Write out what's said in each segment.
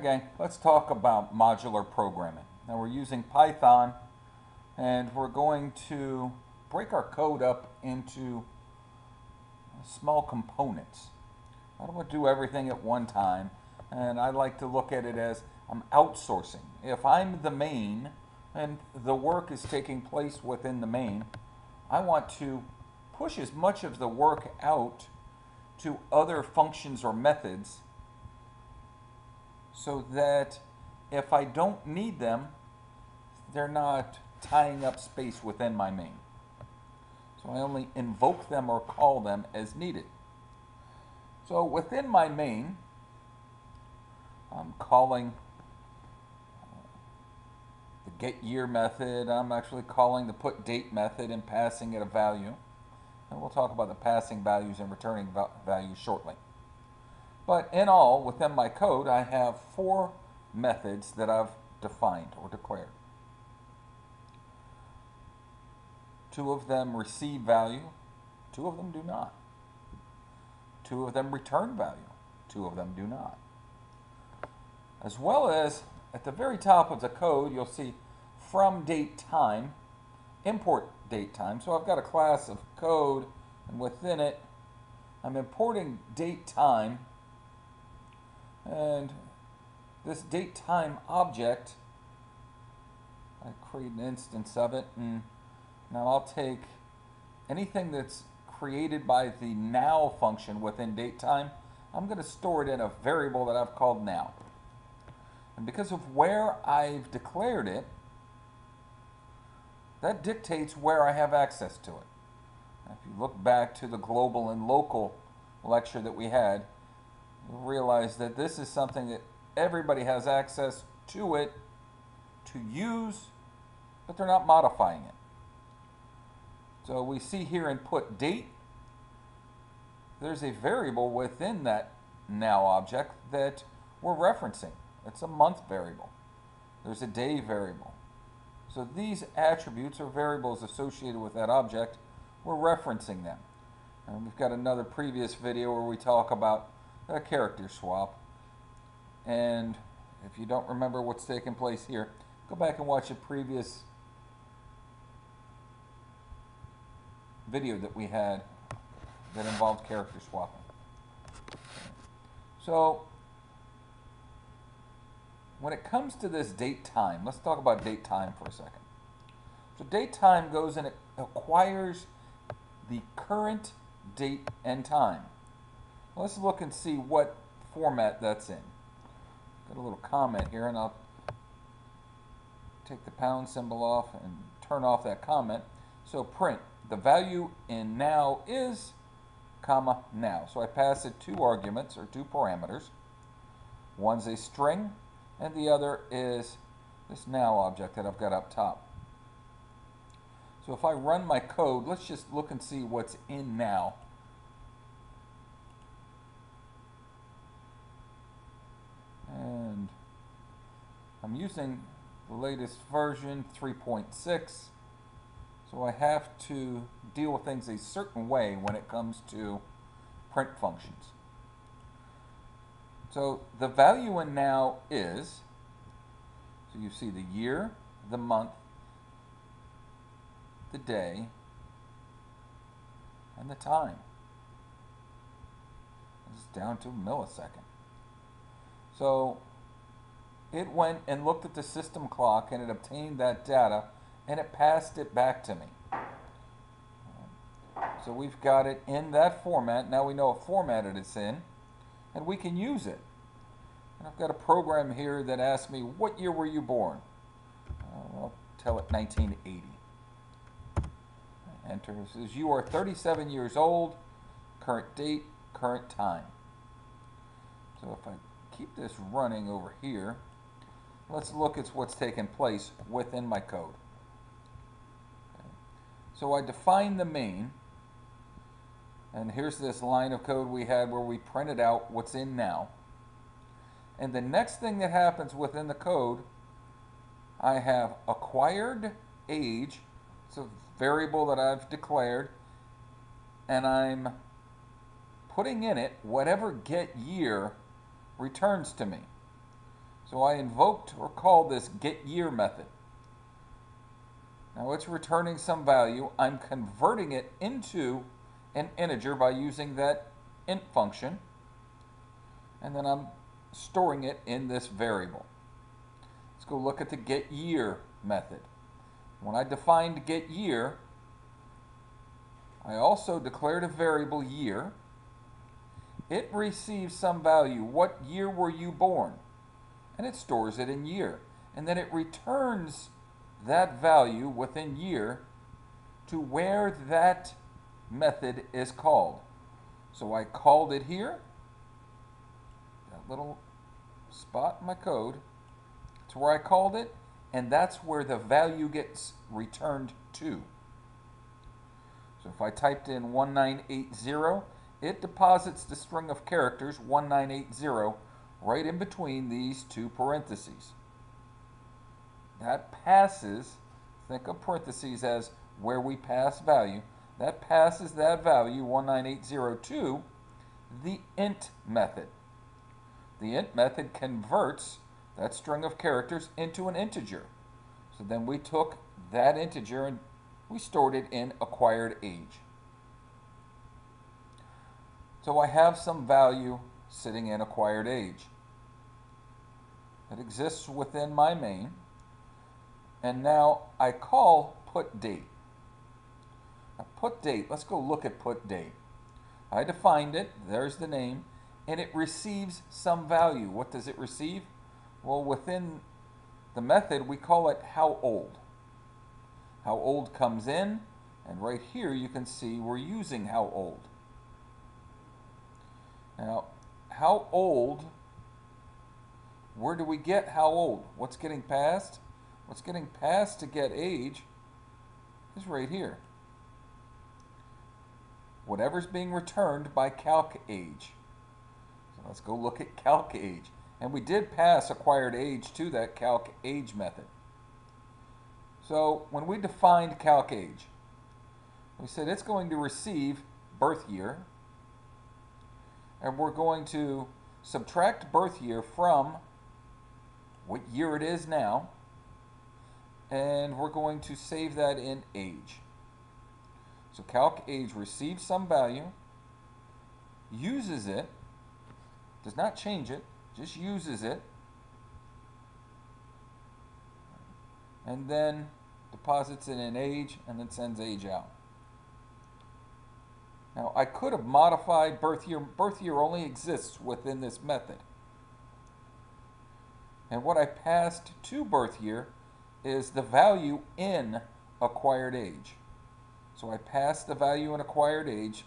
Gang, let's talk about modular programming. Now we're using Python and we're going to break our code up into small components. I don't want to do everything at one time and I like to look at it as I'm outsourcing. If I'm the main and the work is taking place within the main, I want to push as much of the work out to other functions or methods so that if I don't need them, they're not tying up space within my main. So I only invoke them or call them as needed. So within my main, I'm calling uh, the get year method. I'm actually calling the put date method and passing it a value. And we'll talk about the passing values and returning values shortly. But in all, within my code, I have four methods that I've defined or declared. Two of them receive value, two of them do not. Two of them return value, two of them do not. As well as at the very top of the code, you'll see from date time, import date time. So I've got a class of code, and within it, I'm importing date time and this date time object, I create an instance of it, and now I'll take anything that's created by the now function within date time, I'm going to store it in a variable that I've called now. And because of where I've declared it, that dictates where I have access to it. If you look back to the global and local lecture that we had, realize that this is something that everybody has access to it to use, but they're not modifying it. So we see here in put date, there's a variable within that now object that we're referencing. It's a month variable. There's a day variable. So these attributes or variables associated with that object, we're referencing them. And we've got another previous video where we talk about a character swap. And if you don't remember what's taking place here, go back and watch a previous video that we had that involved character swapping. So when it comes to this date time, let's talk about date time for a second. So date time goes and it acquires the current date and time. Let's look and see what format that's in. Got a little comment here and I'll take the pound symbol off and turn off that comment. So print, the value in now is, comma, now. So I pass it two arguments or two parameters. One's a string and the other is this now object that I've got up top. So if I run my code, let's just look and see what's in now. and I'm using the latest version 3.6 so I have to deal with things a certain way when it comes to print functions. So the value in now is, so you see the year, the month, the day, and the time. This is down to a millisecond. So it went and looked at the system clock and it obtained that data and it passed it back to me. So we've got it in that format. Now we know what format it is in and we can use it. And I've got a program here that asks me, what year were you born? Uh, I'll tell it 1980. Enter. It says you are 37 years old, current date, current time. So if I keep this running over here, let's look at what's taking place within my code. Okay. So I define the main, and here's this line of code we had where we printed out what's in now. And the next thing that happens within the code, I have acquired age, it's a variable that I've declared, and I'm putting in it whatever get year returns to me. So I invoked or called this get year method. Now it's returning some value. I'm converting it into an integer by using that int function. And then I'm storing it in this variable. Let's go look at the get year method. When I defined get year, I also declared a variable year. It receives some value. What year were you born? And it stores it in year. And then it returns that value within year to where that method is called. So I called it here, that little spot in my code, to where I called it, and that's where the value gets returned to. So if I typed in 1980, it deposits the string of characters 1980 right in between these two parentheses. That passes, think of parentheses as where we pass value, that passes that value 19802 the int method. The int method converts that string of characters into an integer. So then we took that integer and we stored it in acquired age. So I have some value sitting in acquired age. It exists within my main. And now I call put date. Now put date, let's go look at put date. I defined it, there's the name, and it receives some value. What does it receive? Well, within the method, we call it how old. How old comes in, and right here you can see we're using how old. Now, how old, where do we get how old? What's getting passed? What's getting passed to get age is right here. Whatever's being returned by calc age. So let's go look at calc age. And we did pass acquired age to that calc age method. So when we defined calc age, we said it's going to receive birth year, and we're going to subtract birth year from what year it is now, and we're going to save that in age. So calc age receives some value, uses it, does not change it, just uses it, and then deposits it in age and then sends age out. Now I could have modified birth year. Birth year only exists within this method. And what I passed to birth year is the value in acquired age. So I passed the value in acquired age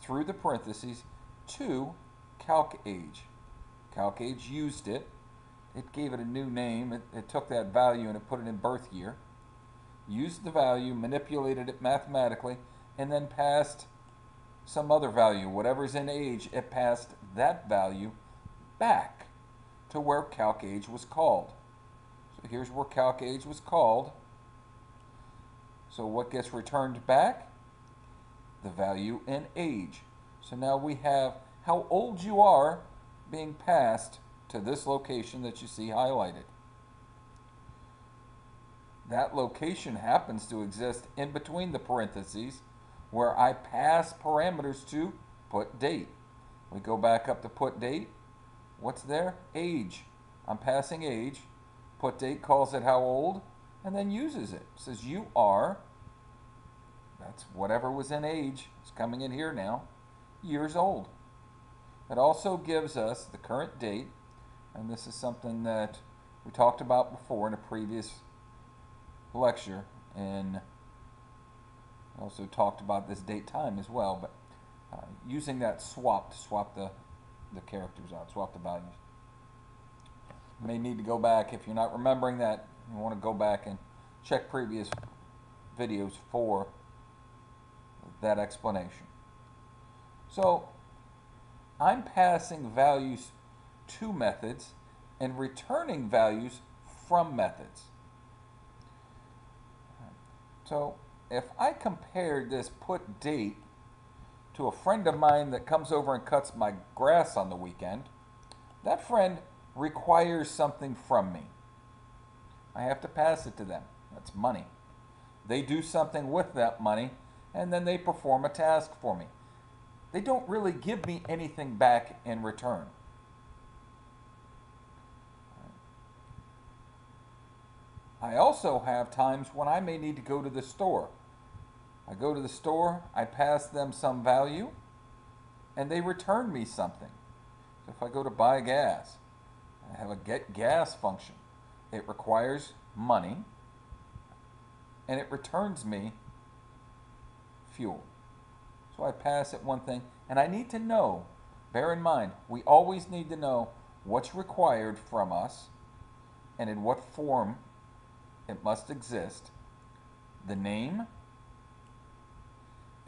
through the parentheses to calc age. Calc age used it. It gave it a new name. It, it took that value and it put it in birth year. Used the value, manipulated it mathematically, and then passed some other value. Whatever's in age, it passed that value back to where calc age was called. So here's where calc age was called. So what gets returned back? The value in age. So now we have how old you are being passed to this location that you see highlighted. That location happens to exist in between the parentheses where I pass parameters to put date. We go back up to put date. What's there? Age. I'm passing age. Put date calls it how old and then uses it. says you are, that's whatever was in age, it's coming in here now, years old. It also gives us the current date, and this is something that we talked about before in a previous lecture, and also talked about this date time as well, but uh, using that swap to swap the, the characters out, swap the values. You may need to go back, if you're not remembering that, you want to go back and check previous videos for that explanation. So I'm passing values to methods and returning values from methods. So if I compared this put date to a friend of mine that comes over and cuts my grass on the weekend, that friend requires something from me. I have to pass it to them. That's money. They do something with that money and then they perform a task for me. They don't really give me anything back in return. I also have times when I may need to go to the store. I go to the store, I pass them some value, and they return me something. So if I go to buy gas, I have a get gas function. It requires money, and it returns me fuel. So I pass it one thing, and I need to know, bear in mind, we always need to know what's required from us and in what form it must exist, the name,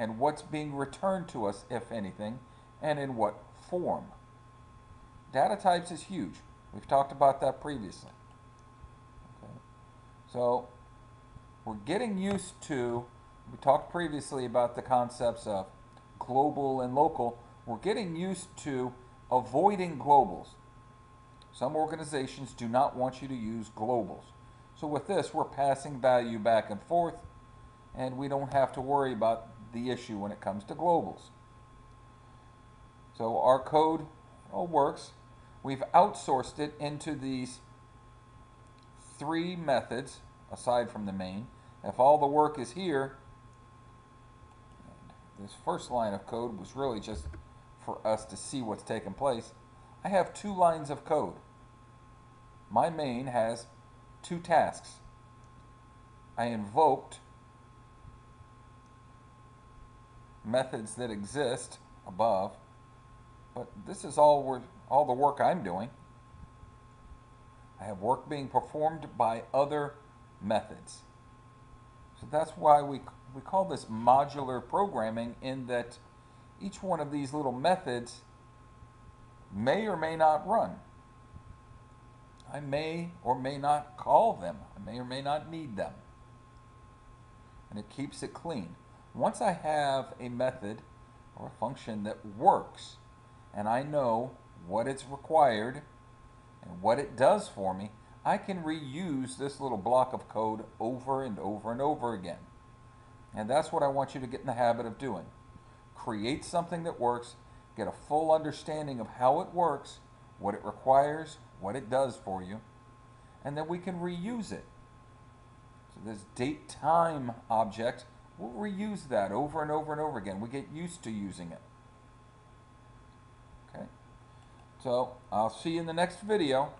and what's being returned to us, if anything, and in what form. Data types is huge. We've talked about that previously. Okay. So we're getting used to, we talked previously about the concepts of global and local. We're getting used to avoiding globals. Some organizations do not want you to use globals. So with this, we're passing value back and forth, and we don't have to worry about the issue when it comes to globals. So our code all works. We've outsourced it into these three methods, aside from the main. If all the work is here, this first line of code was really just for us to see what's taking place. I have two lines of code. My main has two tasks. I invoked methods that exist above, but this is all we're, all the work I'm doing. I have work being performed by other methods. So that's why we, we call this modular programming in that each one of these little methods may or may not run. I may or may not call them. I may or may not need them. And it keeps it clean. Once I have a method or a function that works and I know what it's required and what it does for me, I can reuse this little block of code over and over and over again. And that's what I want you to get in the habit of doing. Create something that works, get a full understanding of how it works, what it requires, what it does for you, and then we can reuse it. So this date time object, we'll reuse that over and over and over again. We get used to using it. Okay. So I'll see you in the next video.